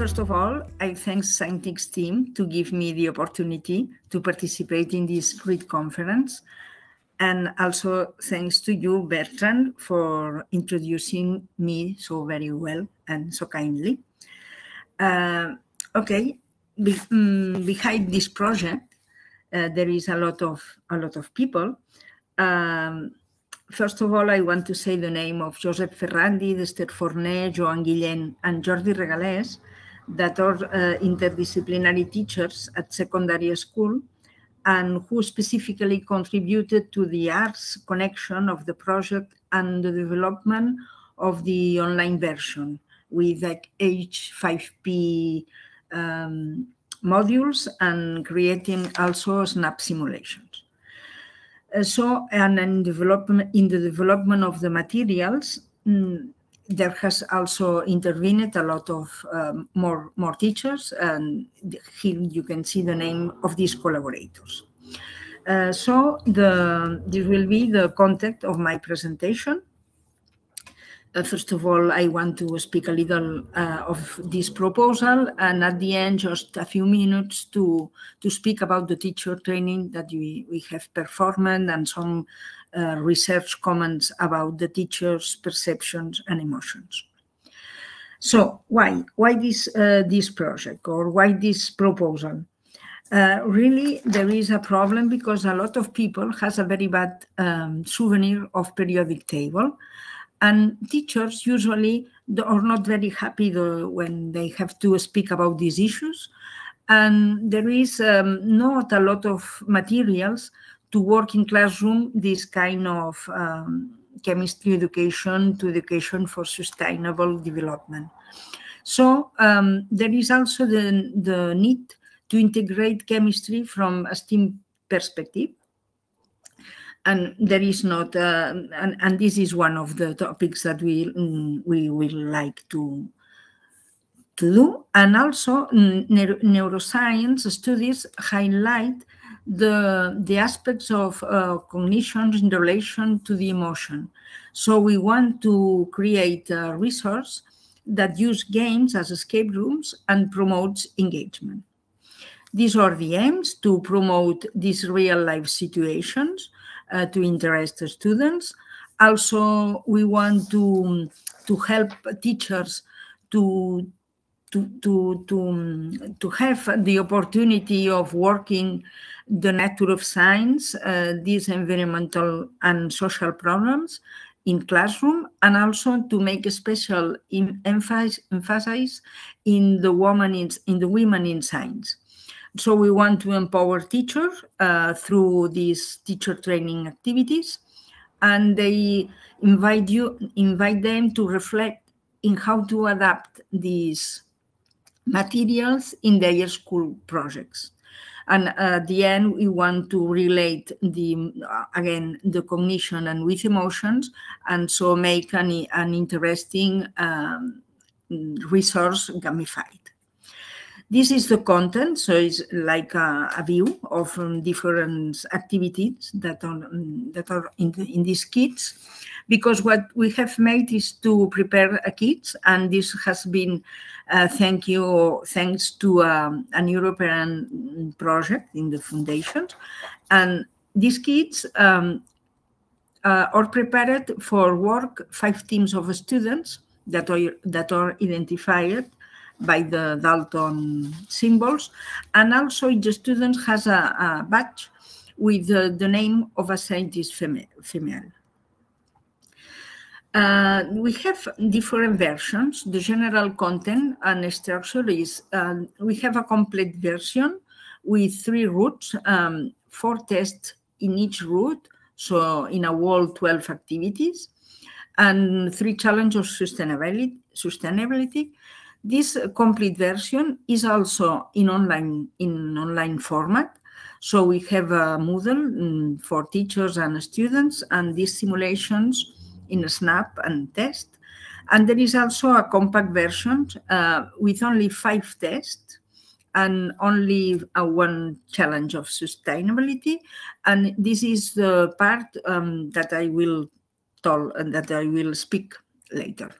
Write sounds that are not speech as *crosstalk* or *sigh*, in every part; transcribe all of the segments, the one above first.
first of all, I thank Scientix team to give me the opportunity to participate in this great conference. And also thanks to you, Bertrand, for introducing me so very well and so kindly. Uh, okay, Be um, behind this project, uh, there is a lot of a lot of people. Um, first of all, I want to say the name of Josep Ferrandi, Esther Forné, Joan Guillén, and Jordi Regalés, that are uh, interdisciplinary teachers at secondary school and who specifically contributed to the arts connection of the project and the development of the online version with like H5P um, modules and creating also snap simulations. Uh, so, and in development in the development of the materials, mm, there has also intervened a lot of um, more more teachers, and here you can see the name of these collaborators. Uh, so the this will be the content of my presentation. Uh, first of all, I want to speak a little uh, of this proposal, and at the end, just a few minutes to to speak about the teacher training that we, we have performed and some uh, research comments about the teacher's perceptions and emotions. So why why this uh, this project or why this proposal? Uh, really, there is a problem because a lot of people has a very bad um, souvenir of periodic table, and teachers usually are not very happy when they have to speak about these issues. And there is um, not a lot of materials to work in classroom this kind of um, chemistry education to education for sustainable development. So um, there is also the, the need to integrate chemistry from a STEAM perspective. And there is not, uh, and, and this is one of the topics that we mm, we will like to to do. And also, mm, neuro neuroscience studies highlight the, the aspects of uh, cognition in relation to the emotion. So we want to create a resource that use games as escape rooms and promotes engagement. These are the aims to promote these real life situations uh, to interest the students. Also, we want to, to help teachers to, to, to, to, to have the opportunity of working the nature of science, uh, these environmental and social problems in classroom, and also to make a special emphasis in the woman in, in the women in science. So we want to empower teachers uh, through these teacher training activities, and they invite you invite them to reflect in how to adapt these materials in their school projects. And at the end, we want to relate the again the cognition and with emotions, and so make an, an interesting um, resource gamified. This is the content, so it's like a, a view of um, different activities that are um, that are in, the, in these kits. Because what we have made is to prepare a kit, and this has been uh, thank you, thanks to um, an European project in the foundation. And these kits um, uh, are prepared for work five teams of students that are, that are identified by the Dalton symbols. And also each student has a, a badge with the, the, name of a scientist female. Uh, we have different versions. The general content and structure is uh, we have a complete version with three routes, um, four tests in each route, so in a whole 12 activities, and three challenges of sustainability. sustainability. This complete version is also in online in online format. So we have a Moodle mm, for teachers and students, and these simulations in Snap and Test. And there is also a compact version uh, with only five tests and only a one challenge of sustainability. And this is the part um, that I will tell and that I will speak later.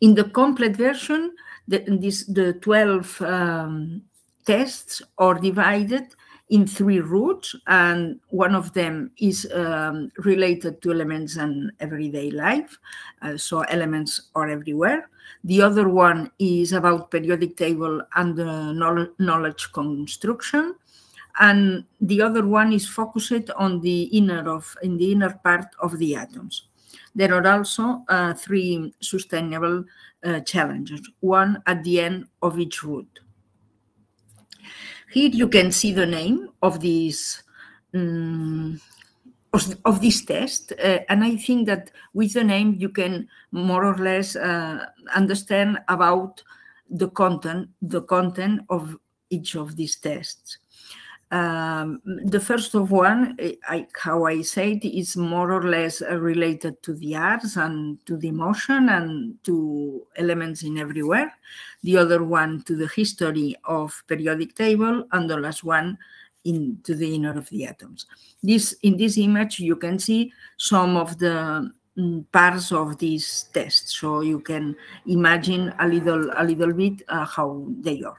In the complete version, the, this, the 12 um, tests are divided in three routes, and one of them is um, related to elements and everyday life. Uh, so elements are everywhere. The other one is about periodic table and the knowledge construction. And the other one is focused on the inner of in the inner part of the atoms. There are also uh, three sustainable uh, challenges, one at the end of each route. Here you can see the name of this um, of, this test, uh, and I think that with the name you can more or less uh, understand about the content, the content of each of these tests. Um, the first of one, I, how I said, is more or less uh, related to the arts and to the emotion and to elements in everywhere. The other one to the history of periodic table, and the last one into the inner of the atoms. This in this image you can see some of the um, parts of this test, so you can imagine a little a little bit uh, how they are.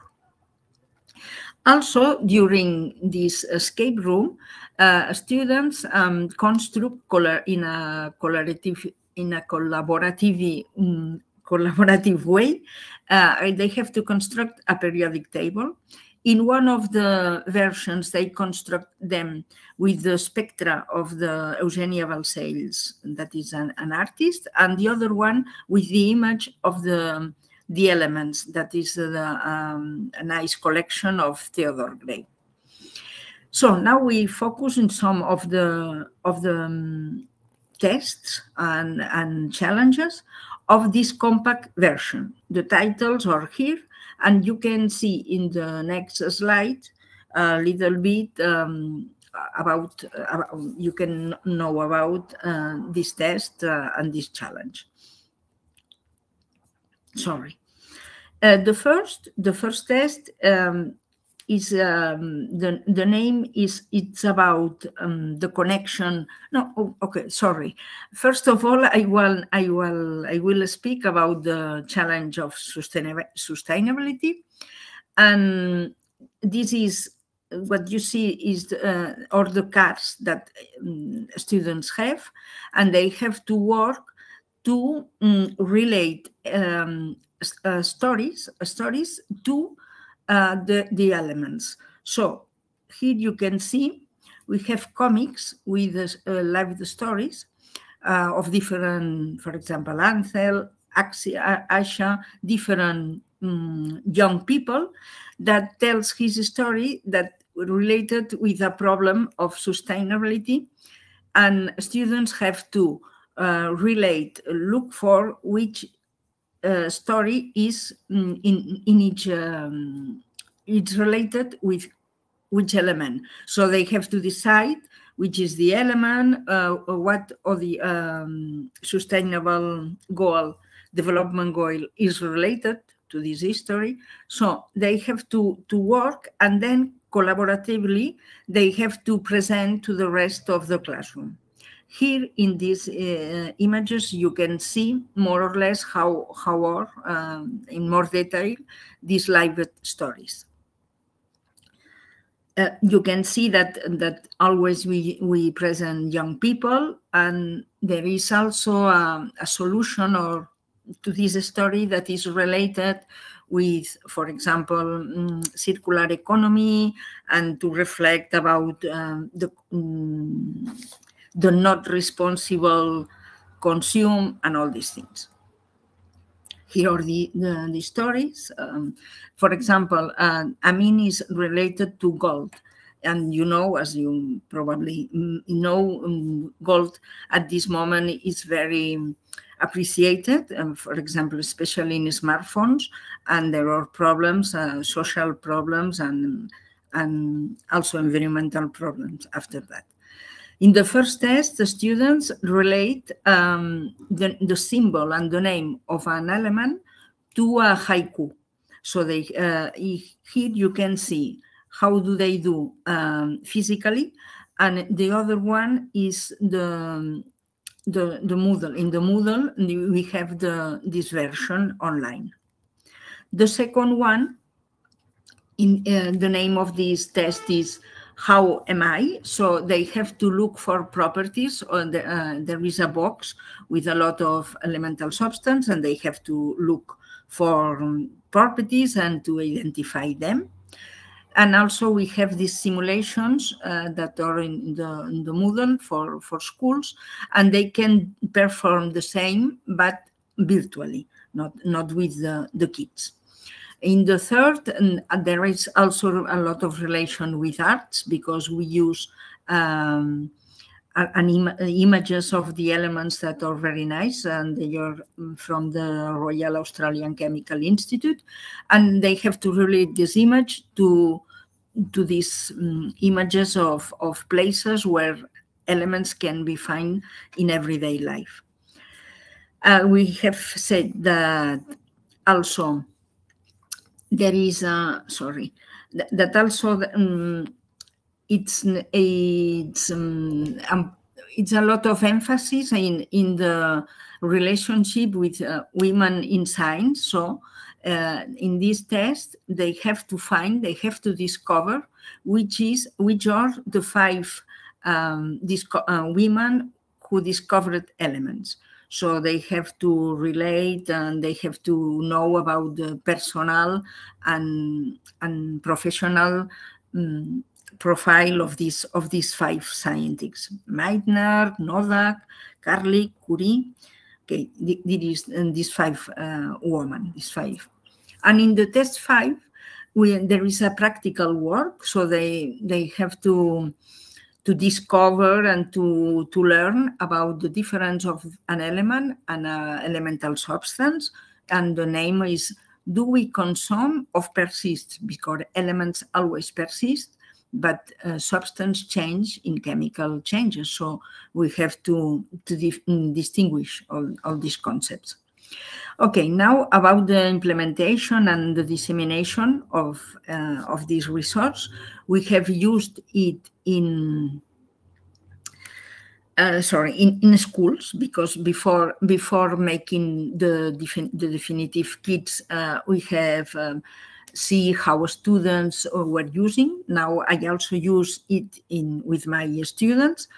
Also, during this escape room, uh, students um, construct in a collaborative in a collaborative um, collaborative way. Uh, they have to construct a periodic table. In one of the versions, they construct them with the spectra of the Eugenia Balcells, that is an, an artist, and the other one with the image of the the elements. That is the, um, a nice collection of Theodore Gray. So now we focus on some of the of the um, tests and, and challenges of this compact version. The titles are here, and you can see in the next slide a little bit um, about, about, you can know about uh, this test uh, and this challenge sorry. Uh, the first, the first test um, is um, the the name is it's about um, the connection. No, oh, okay, sorry. First of all, I will I will I will speak about the challenge of sustainability, and this is what you see is uh, all the cars that um, students have, and they have to work to um, relate um, uh, stories stories to uh, the, the elements. So here you can see we have comics with uh, live stories uh, of different, for example, Ansel, Asha, different um, young people that tells his story that related with a problem of sustainability and students have to uh, relate, look for which uh, story is mm, in in each um, it's related with which element. So they have to decide which is the element, uh, what or the um, sustainable goal, development goal is related to this history. So they have to to work and then collaboratively they have to present to the rest of the classroom. Here in these uh, images, you can see more or less how, how are, um, in more detail, these live stories. Uh, you can see that that always we we present young people and there is also a, a, solution or to this story that is related with for example um, circular economy and to reflect about um, the um, the not responsible consume and all these things. Here are the, the, the stories. Um, for example, uh, Amin is related to gold. And you know, as you probably know, um, gold at this moment is very appreciated, um, for example, especially in smartphones. And there are problems, uh, social problems, and, and also environmental problems after that. In the first test, the students relate um, the, the, symbol and the name of an element to a haiku. So they uh, here you can see how do they do um, physically, and the other one is the the the Moodle. In the Moodle, we have the this version online. The second one, in uh, the name of this test is how am I? So they have to look for properties. On the, uh, there is a box with a lot of elemental substance, and they have to look for um, properties and to identify them. And also we have these simulations uh, that are in the, in the Moodle for, for schools, and they can perform the same, but virtually, not, not with the, the kids. In the third, there is also a lot of relation with arts because we use um, an Im images of the elements that are very nice and they are from the Royal Australian Chemical Institute and they have to relate this image to to these um, images of, of places where elements can be found in everyday life. Uh, we have said that also there is a sorry that, that also um, it's it's um, um, it's a lot of emphasis in in the relationship with uh, women in science. So uh, in this test they have to find they have to discover which is which are the five um, uh, women who discovered elements so they have to relate and they have to know about the personal and, and professional um, profile of these of these five scientists: Meitner, Noddack, Karlik, Curie. Okay, these these five uh, women, these five, and in the test five, we, there is a practical work. So they they have to to discover and to, to learn about the difference of an element and an elemental substance. And the name is Do we consume or persist? Because elements always persist, but uh, substance change in chemical changes. So we have to, to distinguish all, all these concepts. Okay, now about the implementation and the dissemination of, uh, of this resource, we have used it in uh, sorry in, in schools because before before making the the definitive kits uh, we have um, see how students were using. Now i also use it in with my students.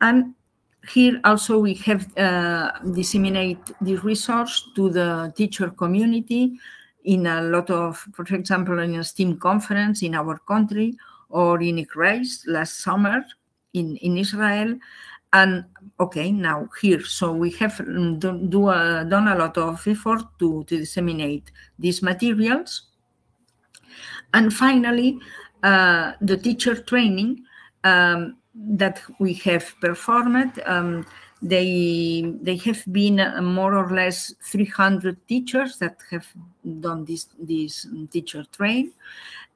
And here also we have uh, disseminate this resource to the teacher community in a lot of, for example, in a STEAM conference in our country or in ECRICE last summer in, in Israel. And okay, now here, so we have do, do a, done a lot of effort to, to disseminate these materials. And finally, uh, the teacher training um, that we have performed, um, they they have been more or less 300 teachers that have done this this teacher train,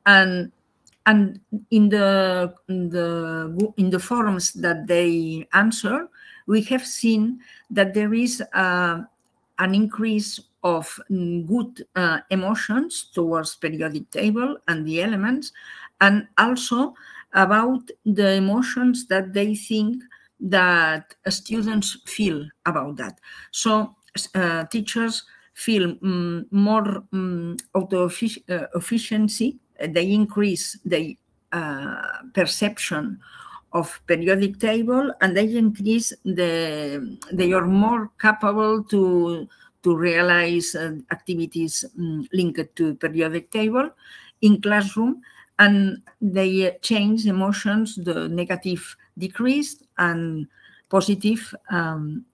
and and in the in the in the forums that they answer, we have seen that there is uh, an increase of good uh, emotions towards periodic table and the elements, and also about the emotions that they think that students feel about that. So uh, teachers feel um, more um, auto uh, efficiency, they increase the uh, perception of periodic table and they increase the, they are more capable to, to realize uh, activities um, linked to periodic table in classroom and they change emotions, the negative decreased and positive um,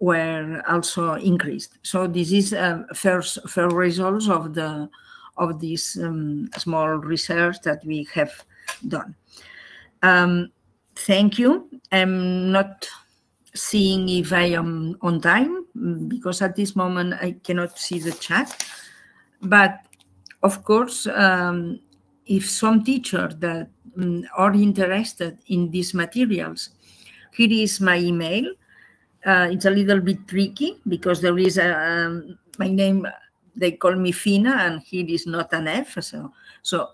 were also increased. So this is a first, first results of the of this um, small research that we have done. Um, thank you. I'm not seeing if I am on time because at this moment I cannot see the chat. But of course, um, if some teacher that um, are interested in these materials, here is my email. Uh, it's a little bit tricky because there is a, um, my name, they call me Fina and here is not an F. So, so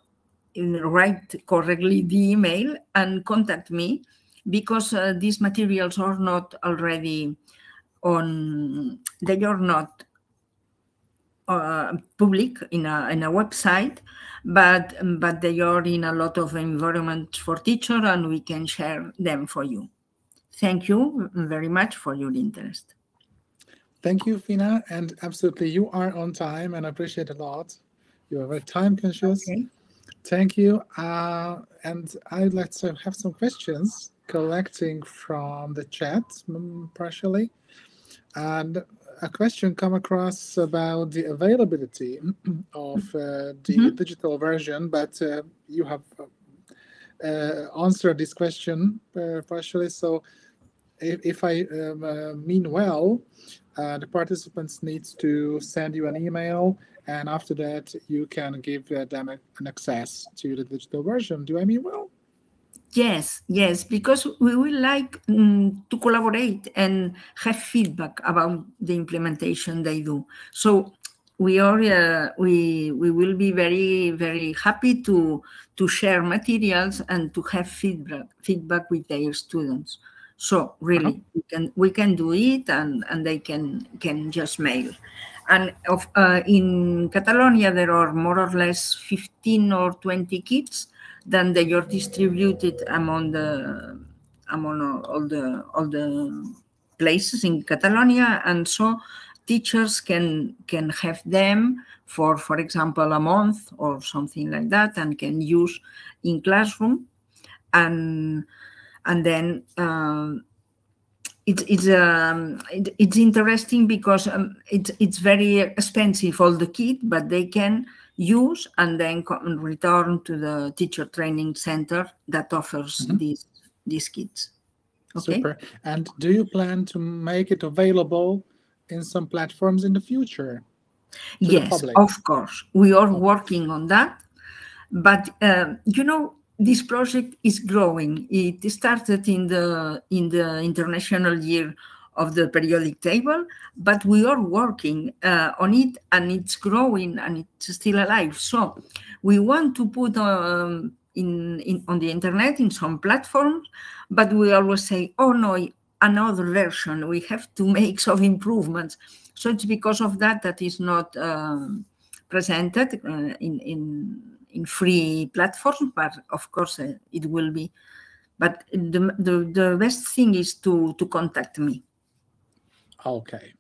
write correctly the email and contact me because uh, these materials are not already on, they are not uh, public in a, in a website, but, but they are in a lot of environments for teacher and we can share them for you. Thank you very much for your interest. Thank you, Fina. And absolutely, you are on time and I appreciate a lot. You are very time conscious. Okay. Thank you. Uh, and I'd like to have some questions collecting from the chat mm, partially. And a question come across about the availability *clears throat* of uh, the mm -hmm. digital version, but uh, you have uh, answered this question uh, partially. So if, if I um, uh, mean well, uh, the participants need to send you an email and after that you can give them an access to the digital version. Do I mean well? Yes, yes, because we would like um, to collaborate and have feedback about the implementation they do. So we are uh, we we will be very very happy to to share materials and to have feedback feedback with their students. So really, uh -huh. we can we can do it, and and they can can just mail. And of, uh, in Catalonia, there are more or less 15 or 20 kits then they are distributed among the among all the all the places in Catalonia, and so teachers can can have them for for example a month or something like that, and can use in classroom, and and then. Um, it's it's um it, it's interesting because um, it's it's very expensive all the kit, but they can use and then return to the teacher training center that offers mm -hmm. these these kits. Okay? Super. And do you plan to make it available in some platforms in the future? Yes, of course. We are working on that. But uh, you know, this project is growing. It started in the in the International Year of the periodic table, but we are working uh, on it and it's growing and it's still alive. So we want to put um, in, in on the internet in some platforms, but we always say, oh no, another version. We have to make *laughs* some improvements. So it's because of that that is not um, presented uh, in, in in free platforms, but of course uh, it will be. But the, the, the best thing is to, to contact me. Okay.